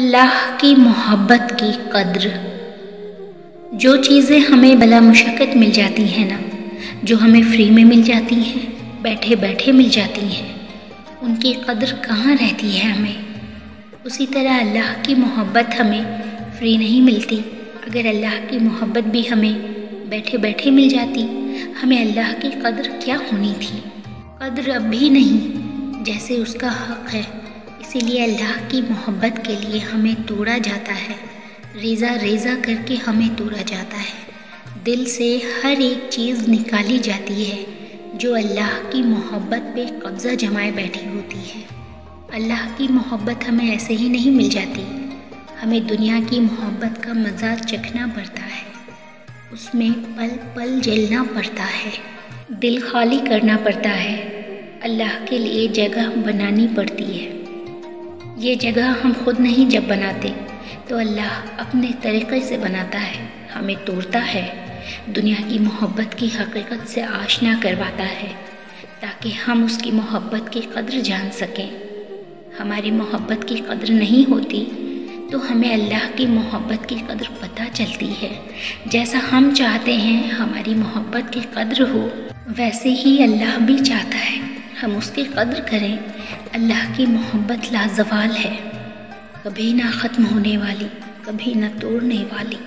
अल्लाह की मोहब्बत की कद्र। जो चीज़ें हमें बला मुशक्क़त मिल जाती हैं ना, जो हमें फ्री में मिल जाती हैं बैठे बैठे मिल जाती हैं, उनकी कद्र कहाँ रहती है हमें? उसी तरह अल्लाह की मोहब्बत हमें फ्री नहीं मिलती। अगर अल्लाह की मोहब्बत भी हमें बैठे बैठे मिल जाती, हमें अल्लाह की कद्र क्या होनी थी? कद्र अब भी नहीं, जैसे उसका हक़ है। इसीलिए अल्लाह की मोहब्बत के लिए हमें तोड़ा जाता है। रेज़ा रेज़ा करके हमें तोड़ा जाता है। दिल से हर एक चीज़ निकाली जाती है, जो अल्लाह की मोहब्बत पे कब्ज़ा जमाए बैठी होती है। अल्लाह की मोहब्बत हमें ऐसे ही नहीं मिल जाती। हमें दुनिया की मोहब्बत का मज़ा चखना पड़ता है। उसमें पल पल जलना पड़ता है। दिल खाली करना पड़ता है। अल्लाह के लिए जगह बनानी पड़ती है। ये जगह हम खुद नहीं जब बनाते तो अल्लाह अपने तरीक़े से बनाता है, हमें तोड़ता है। दुनिया की मोहब्बत की हकीकत से आशना करवाता है, ताकि हम उसकी मोहब्बत की कदर जान सकें। हमारी मोहब्बत की कदर नहीं होती तो हमें अल्लाह की मोहब्बत की कदर पता चलती है। जैसा हम चाहते हैं हमारी मोहब्बत की कदर हो, वैसे ही अल्लाह भी चाहता है। हम उसकी कदर करें। अल्लाह की मोहब्बत लाजवाल है। कभी ना ख़त्म होने वाली, कभी ना तोड़ने वाली।